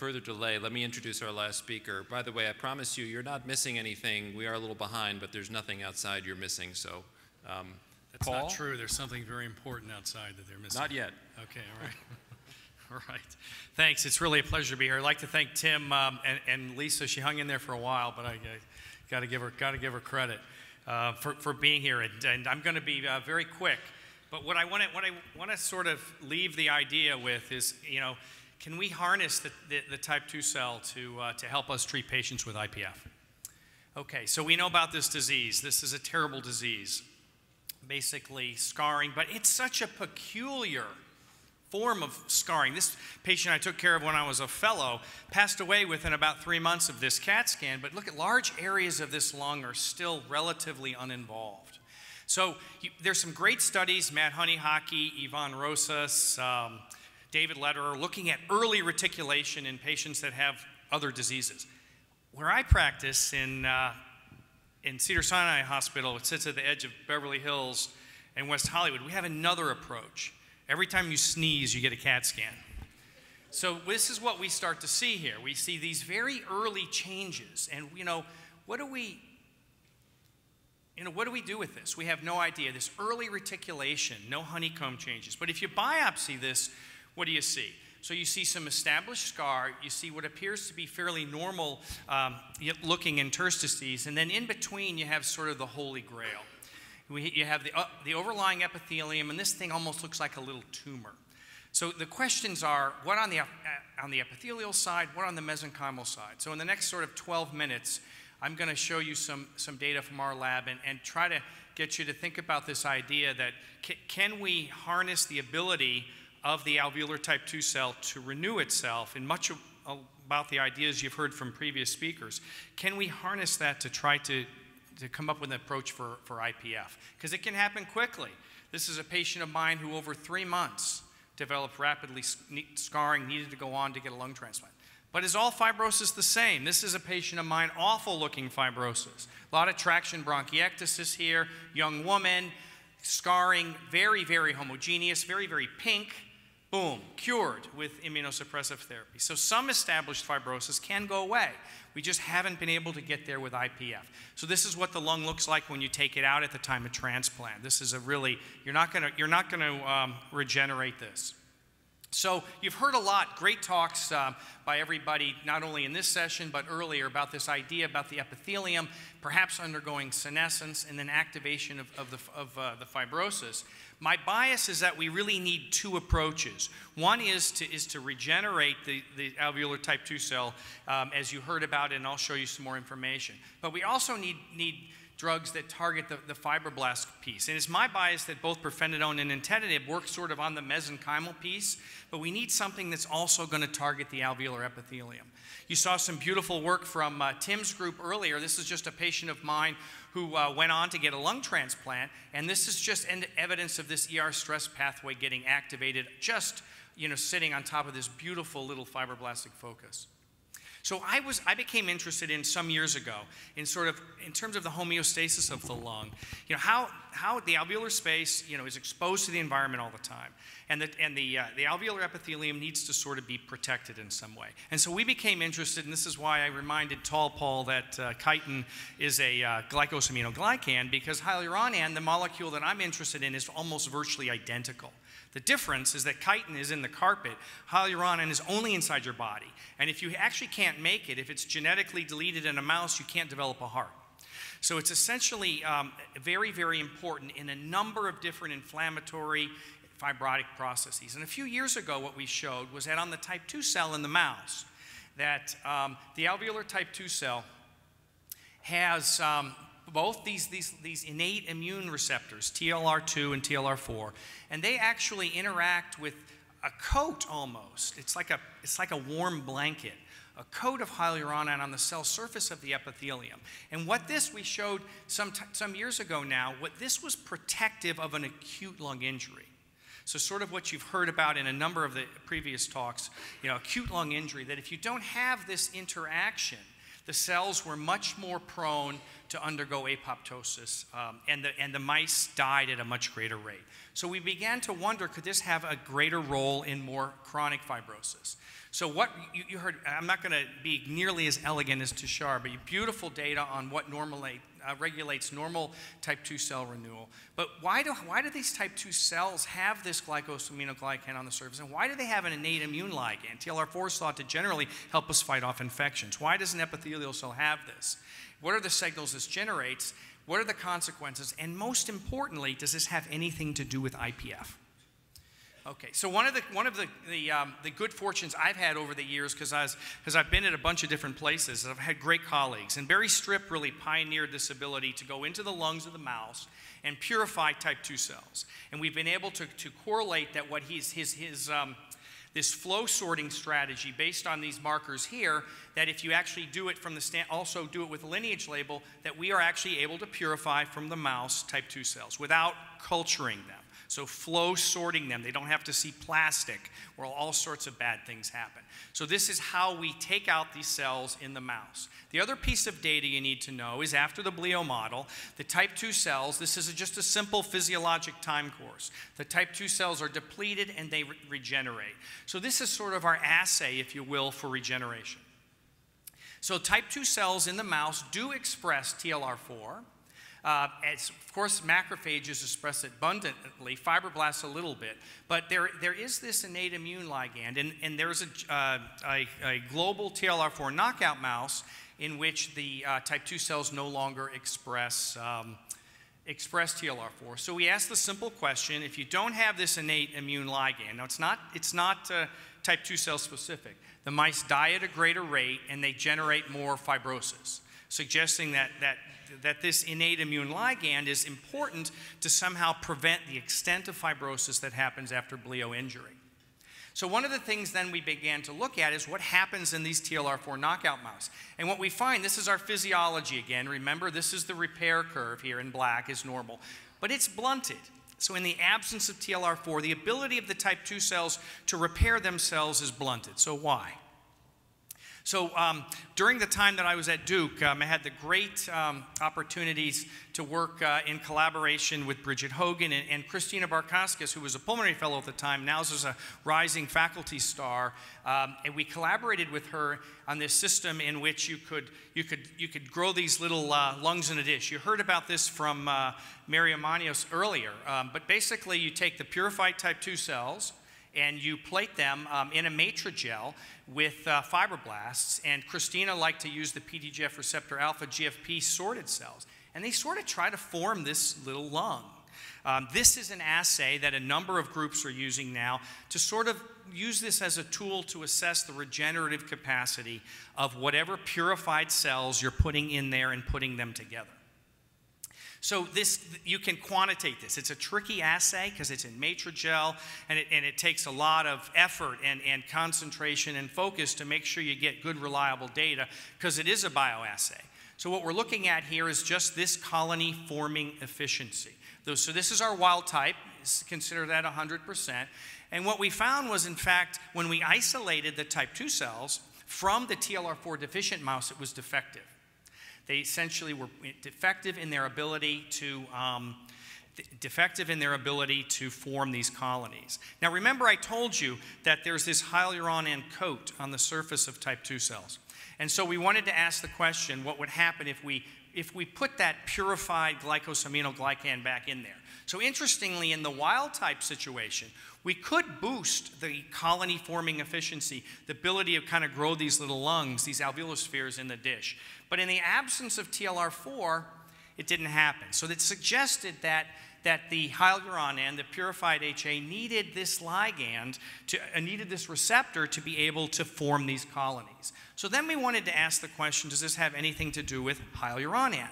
further delay, let me introduce our last speaker. By the way, I promise you, you're not missing anything. We are a little behind, but there's nothing outside you're missing. So, um, That's Paul? not true. There's something very important outside that they're missing. Not yet. Okay, all right. all right. Thanks. It's really a pleasure to be here. I'd like to thank Tim um, and, and Lisa. She hung in there for a while, but I, I got to give her got to give her credit uh, for, for being here. And, and I'm going to be uh, very quick. But what I want to what I want to sort of leave the idea with is, you know, can we harness the, the, the type 2 cell to, uh, to help us treat patients with IPF? Okay, so we know about this disease. This is a terrible disease, basically scarring, but it's such a peculiar form of scarring. This patient I took care of when I was a fellow passed away within about three months of this CAT scan, but look at large areas of this lung are still relatively uninvolved. So you, there's some great studies, Matt Honeyhockey, Ivan Rosas, um, David Lederer, looking at early reticulation in patients that have other diseases. Where I practice in, uh, in Cedar Sinai Hospital, it sits at the edge of Beverly Hills and West Hollywood, we have another approach. Every time you sneeze, you get a CAT scan. So this is what we start to see here. We see these very early changes, and you know, what do we you know, what do we do with this? We have no idea. This early reticulation, no honeycomb changes. But if you biopsy this, what do you see? So you see some established scar, you see what appears to be fairly normal um, looking interstices, and then in between you have sort of the holy grail. We, you have the, uh, the overlying epithelium, and this thing almost looks like a little tumor. So the questions are, what on the, uh, on the epithelial side, what on the mesenchymal side? So in the next sort of 12 minutes, I'm going to show you some, some data from our lab and, and try to get you to think about this idea that can we harness the ability of the alveolar type 2 cell to renew itself in much about the ideas you've heard from previous speakers. Can we harness that to try to, to come up with an approach for, for IPF? Because it can happen quickly. This is a patient of mine who over three months developed rapidly scarring, needed to go on to get a lung transplant. But is all fibrosis the same? This is a patient of mine, awful looking fibrosis. A lot of traction bronchiectasis here, young woman, scarring, very, very homogeneous, very, very pink. Boom, cured with immunosuppressive therapy. So some established fibrosis can go away. We just haven't been able to get there with IPF. So this is what the lung looks like when you take it out at the time of transplant. This is a really, you're not gonna, you're not gonna um, regenerate this. So you've heard a lot, great talks uh, by everybody, not only in this session, but earlier about this idea about the epithelium, perhaps undergoing senescence and then activation of, of, the, of uh, the fibrosis. My bias is that we really need two approaches. One is to, is to regenerate the, the alveolar type 2 cell, um, as you heard about, and I'll show you some more information. But we also need, need drugs that target the, the fibroblast piece. And it's my bias that both pirfenidone and nintedanib work sort of on the mesenchymal piece, but we need something that's also going to target the alveolar epithelium. You saw some beautiful work from uh, Tim's group earlier. This is just a patient of mine who uh, went on to get a lung transplant, and this is just evidence of this ER stress pathway getting activated, just you know, sitting on top of this beautiful little fibroblastic focus. So I was I became interested in some years ago in sort of in terms of the homeostasis of the lung. You know how how the alveolar space you know is exposed to the environment all the time, and the and the uh, the alveolar epithelium needs to sort of be protected in some way. And so we became interested, and this is why I reminded Tall Paul that uh, chitin is a uh, glycosaminoglycan because hyaluronan, the molecule that I'm interested in, is almost virtually identical. The difference is that chitin is in the carpet, hyaluronan is only inside your body. And if you actually can't make it, if it's genetically deleted in a mouse, you can't develop a heart. So it's essentially um, very, very important in a number of different inflammatory fibrotic processes. And a few years ago, what we showed was that on the type 2 cell in the mouse, that um, the alveolar type 2 cell has um, both these, these, these innate immune receptors, TLR2 and TLR4, and they actually interact with a coat almost. It's like a, it's like a warm blanket, a coat of hyaluronan on the cell surface of the epithelium. And what this we showed some, some years ago now, what this was protective of an acute lung injury. So, sort of what you've heard about in a number of the previous talks, you know, acute lung injury, that if you don't have this interaction, the cells were much more prone to undergo apoptosis, um, and, the, and the mice died at a much greater rate. So we began to wonder could this have a greater role in more chronic fibrosis? So, what you, you heard, I'm not going to be nearly as elegant as Tushar, but beautiful data on what normally uh, regulates normal type 2 cell renewal. But why do, why do these type 2 cells have this glycosaminoglycan on the surface? And why do they have an innate immune ligand? TLR4 is thought to generally help us fight off infections. Why does an epithelial cell have this? What are the signals generates? What are the consequences? And most importantly, does this have anything to do with IPF? Okay, so one of the one of the the, um, the good fortunes I've had over the years, because because I've been at a bunch of different places, I've had great colleagues, and Barry Stripp really pioneered this ability to go into the lungs of the mouse and purify type two cells, and we've been able to, to correlate that what he's his his um, this flow sorting strategy based on these markers here that if you actually do it from the stand, also do it with a lineage label that we are actually able to purify from the mouse type 2 cells without culturing them so, flow sorting them. They don't have to see plastic where all sorts of bad things happen. So, this is how we take out these cells in the mouse. The other piece of data you need to know is after the Bleo model, the type 2 cells, this is just a simple physiologic time course. The type 2 cells are depleted and they re regenerate. So, this is sort of our assay, if you will, for regeneration. So, type 2 cells in the mouse do express TLR4. Uh, of course, macrophages express it abundantly, fibroblasts a little bit, but there, there is this innate immune ligand, and, and there's a, uh, a, a, global TLR4 knockout mouse in which the uh, type 2 cells no longer express, um, express TLR4. So we ask the simple question if you don't have this innate immune ligand, now it's not, it's not uh, type 2 cell specific, the mice die at a greater rate and they generate more fibrosis suggesting that, that that this innate immune ligand is important to somehow prevent the extent of fibrosis that happens after bleo injury. So one of the things then we began to look at is what happens in these TLR4 knockout mice. And what we find, this is our physiology again. Remember, this is the repair curve here in black is normal, but it's blunted. So in the absence of TLR4, the ability of the type 2 cells to repair themselves is blunted. So why? So um, during the time that I was at Duke, um, I had the great um, opportunities to work uh, in collaboration with Bridget Hogan and, and, Christina Barkauskas, who was a pulmonary fellow at the time, now is a rising faculty star. Um, and we collaborated with her on this system in which you could, you could, you could grow these little uh, lungs in a dish. You heard about this from uh, Mario Manios earlier. Um, but basically, you take the purified type 2 cells, and you plate them um, in a matrigel with uh, fibroblasts. And Christina liked to use the PDGF receptor alpha GFP sorted cells. And they sort of try to form this little lung. Um, this is an assay that a number of groups are using now to sort of use this as a tool to assess the regenerative capacity of whatever purified cells you're putting in there and putting them together. So this, you can quantitate this. It's a tricky assay because it's in matrigel and it, and it takes a lot of effort and, and concentration and focus to make sure you get good reliable data because it is a bioassay. So what we're looking at here is just this colony forming efficiency. So this is our wild type, consider that 100%. And what we found was, in fact, when we isolated the type 2 cells from the TLR4 deficient mouse, it was defective. They essentially were defective in their ability to um, defective in their ability to form these colonies. Now remember I told you that there's this hyaluronan coat on the surface of type 2 cells. And so we wanted to ask the question, what would happen if we, if we put that purified glycosaminoglycan back in there? So interestingly, in the wild type situation, we could boost the colony forming efficiency, the ability to kind of grow these little lungs, these alveolospheres in the dish. But in the absence of TLR4, it didn't happen. So it suggested that, that the hyaluronan, the purified HA, needed this ligand, to, uh, needed this receptor to be able to form these colonies. So then we wanted to ask the question, does this have anything to do with hyaluronan?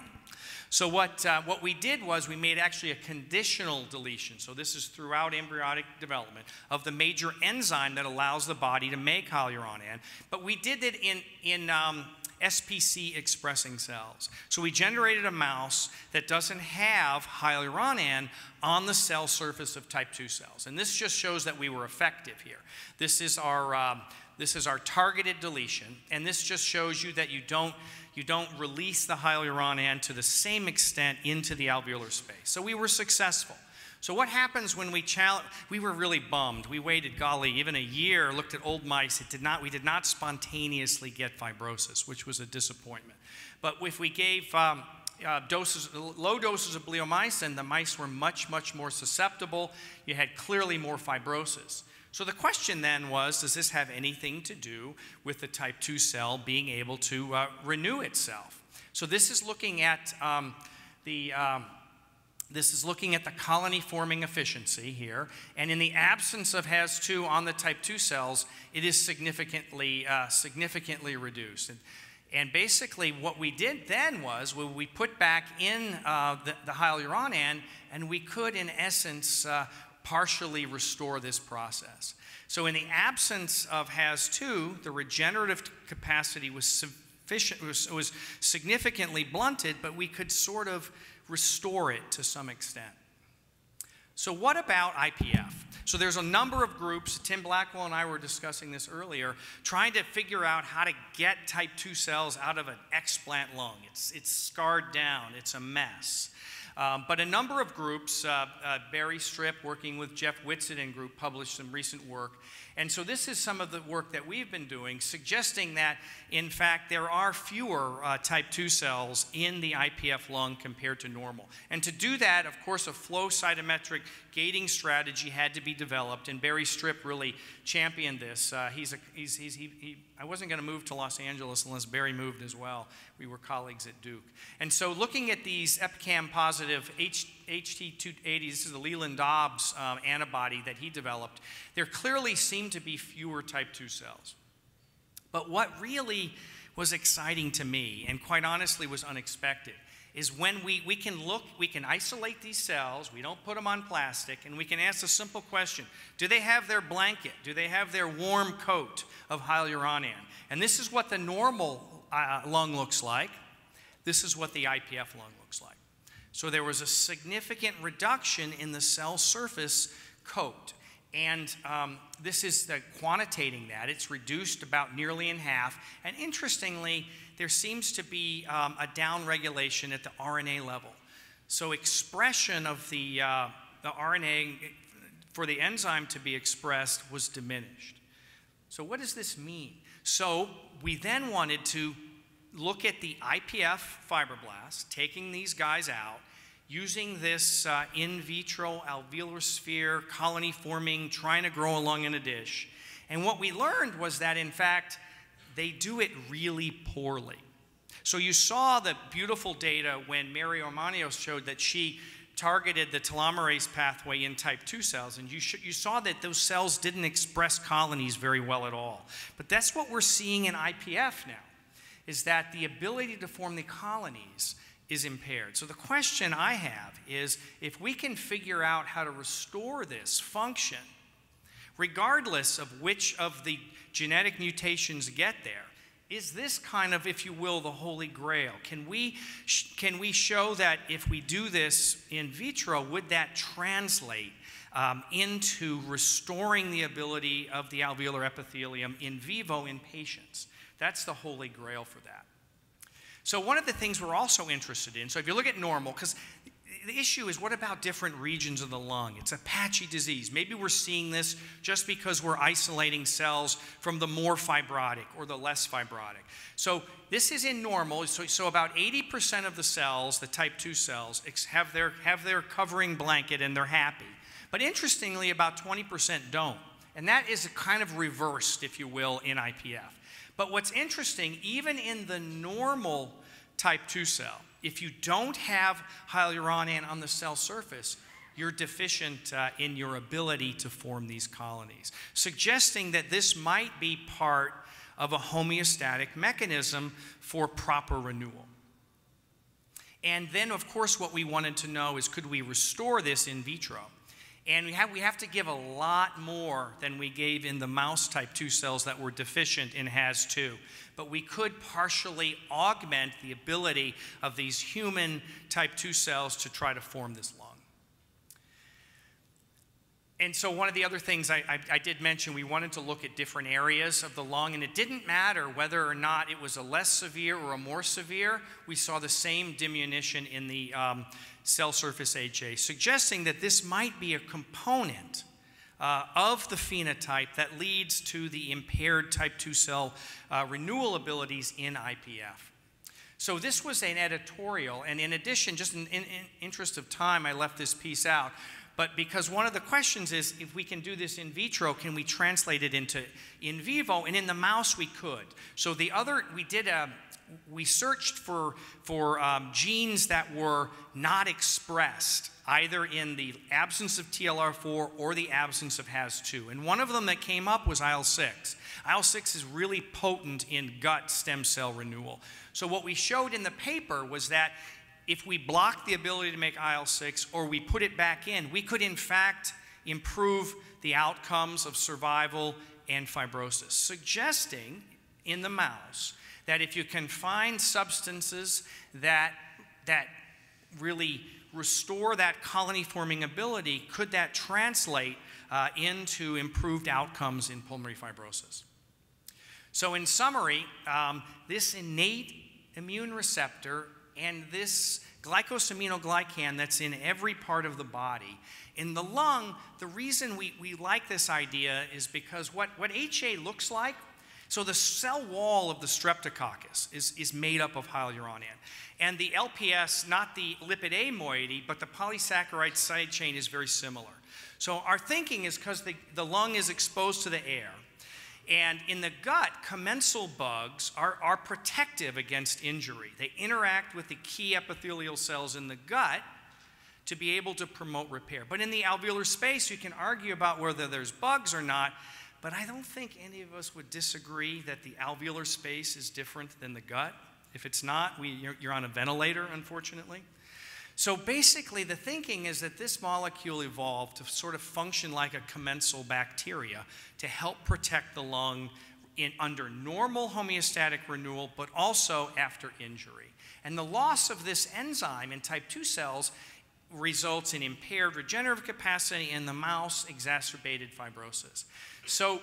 So what, uh, what we did was we made actually a conditional deletion. So this is throughout embryonic development of the major enzyme that allows the body to make hyaluronan. But we did it in, in um, SPC expressing cells. So we generated a mouse that doesn't have hyaluronan on the cell surface of type 2 cells. And this just shows that we were effective here. This is our, um, This is our targeted deletion, and this just shows you that you don't, you don't release the hyaluronan to the same extent into the alveolar space. So we were successful. So what happens when we challenge? We were really bummed. We waited, golly, even a year. Looked at old mice. It did not. We did not spontaneously get fibrosis, which was a disappointment. But if we gave um, uh, doses, low doses of bleomycin, the mice were much, much more susceptible. You had clearly more fibrosis. So the question then was does this have anything to do with the type 2 cell being able to uh, renew itself? So this is looking at um, the. Um, this is looking at the colony forming efficiency here, and in the absence of Has2 on the type 2 cells, it is significantly, uh, significantly reduced. And, and, basically, what we did then was well, we put back in uh, the, the hyaluronan, and we could, in essence, uh, partially restore this process. So, in the absence of HAS2, the regenerative capacity was sufficient, was, was significantly blunted, but we could sort of restore it to some extent. So, what about IPF? So, there's a number of groups, Tim Blackwell and I were discussing this earlier, trying to figure out how to get type 2 cells out of an explant lung. It's, it's scarred down, it's a mess. Um, but a number of groups, uh, uh, Barry Stripp working with Jeff Whitsitt and group, published some recent work. And so this is some of the work that we've been doing, suggesting that, in fact, there are fewer uh, type 2 cells in the IPF lung compared to normal. And to do that, of course, a flow cytometric gating strategy had to be developed, and Barry Stripp really championed this. Uh, he's a, he's, he's, he, he, I wasn't going to move to Los Angeles unless Barry moved as well. We were colleagues at Duke. And so looking at these EpCAM positive H, HT280, this is the Leland Dobbs um, antibody that he developed, there clearly seemed to be fewer type 2 cells. But what really was exciting to me, and quite honestly was unexpected, is when we, we can look, we can isolate these cells, we don't put them on plastic, and we can ask a simple question Do they have their blanket? Do they have their warm coat of hyaluronan? And this is what the normal uh, lung looks like. This is what the IPF lung looks like. So there was a significant reduction in the cell surface coat. And um, this is the quantitating that. It's reduced about nearly in half. And interestingly, there seems to be um, a downregulation at the RNA level. So expression of the, uh, the RNA for the enzyme to be expressed was diminished. So what does this mean? So we then wanted to look at the IPF fibroblasts, taking these guys out, using this uh, in vitro alveolar sphere colony forming, trying to grow a lung in a dish. And what we learned was that, in fact, they do it really poorly. So you saw the beautiful data when Mary Armanios showed that she targeted the telomerase pathway in type 2 cells, and you, you saw that those cells didn't express colonies very well at all. But that's what we're seeing in IPF now, is that the ability to form the colonies is impaired. So the question I have is if we can figure out how to restore this function, regardless of which of the genetic mutations get there, is this kind of, if you will, the holy grail? Can we, can we show that if we do this in vitro, would that translate um, into restoring the ability of the alveolar epithelium in vivo in patients? That's the holy grail for that. So, one of the things we're also interested in, so if you look at normal, because the issue is what about different regions of the lung? It's a patchy disease. Maybe we're seeing this just because we're isolating cells from the more fibrotic or the less fibrotic. So, this is in normal. So, so about 80% of the cells, the type 2 cells, have their, have their covering blanket and they're happy. But interestingly, about 20% don't. And that is kind of reversed, if you will, in IPF. But what's interesting, even in the normal type 2 cell, if you don't have hyaluronan on the cell surface, you're deficient uh, in your ability to form these colonies, suggesting that this might be part of a homeostatic mechanism for proper renewal. And then, of course, what we wanted to know is could we restore this in vitro? And we have, we have to give a lot more than we gave in the mouse type 2 cells that were deficient in HAS2. But we could partially augment the ability of these human type 2 cells to try to form this lung. And so one of the other things I, I, I, did mention, we wanted to look at different areas of the lung, and it didn't matter whether or not it was a less severe or a more severe. We saw the same diminution in the um, cell surface HA, suggesting that this might be a component uh, of the phenotype that leads to the impaired type 2 cell uh, renewal abilities in IPF. So this was an editorial, and in addition, just in, in, in interest of time, I left this piece out. But because one of the questions is if we can do this in vitro, can we translate it into in vivo? And in the mouse, we could. So the other, we did a, we searched for, for um, genes that were not expressed either in the absence of TLR4 or the absence of HAS2. And one of them that came up was IL-6. IL-6 is really potent in gut stem cell renewal. So what we showed in the paper was that if we block the ability to make IL 6 or we put it back in, we could in fact improve the outcomes of survival and fibrosis, suggesting in the mouse that if you can find substances that, that really restore that colony forming ability, could that translate uh, into improved outcomes in pulmonary fibrosis? So, in summary, um, this innate immune receptor and this glycosaminoglycan that's in every part of the body. In the lung, the reason we, we like this idea is because what, what HA looks like, so the cell wall of the streptococcus is, is made up of hyaluronan. And the LPS, not the lipid A moiety, but the polysaccharide side chain is very similar. So our thinking is because the, the lung is exposed to the air, and in the gut, commensal bugs are, are protective against injury. They interact with the key epithelial cells in the gut to be able to promote repair. But in the alveolar space, you can argue about whether there's bugs or not, but I don't think any of us would disagree that the alveolar space is different than the gut. If it's not, we, you're, you're on a ventilator, unfortunately. So basically, the thinking is that this molecule evolved to sort of function like a commensal bacteria to help protect the lung in, under normal homeostatic renewal, but also after injury. And the loss of this enzyme in type 2 cells results in impaired regenerative capacity in the mouse, exacerbated fibrosis. So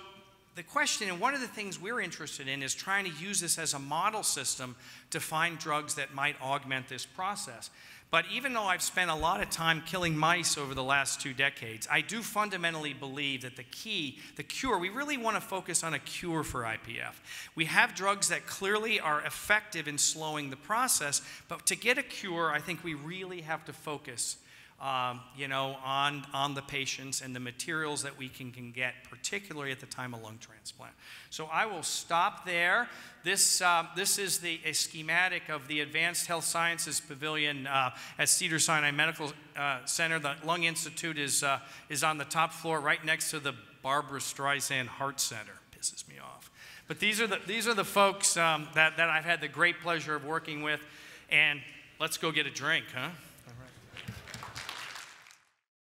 the question, and one of the things we're interested in, is trying to use this as a model system to find drugs that might augment this process. But even though I've spent a lot of time killing mice over the last two decades, I do fundamentally believe that the key, the cure, we really want to focus on a cure for IPF. We have drugs that clearly are effective in slowing the process, but to get a cure, I think we really have to focus um, you know, on, on the patients and the materials that we can, can get, particularly at the time of lung transplant. So I will stop there. This, uh, this is the, a schematic of the Advanced Health Sciences Pavilion uh, at Cedars-Sinai Medical uh, Center. The Lung Institute is, uh, is on the top floor right next to the Barbara Streisand Heart Center. Pisses me off. But these are the, these are the folks um, that, that I've had the great pleasure of working with. And let's go get a drink, huh?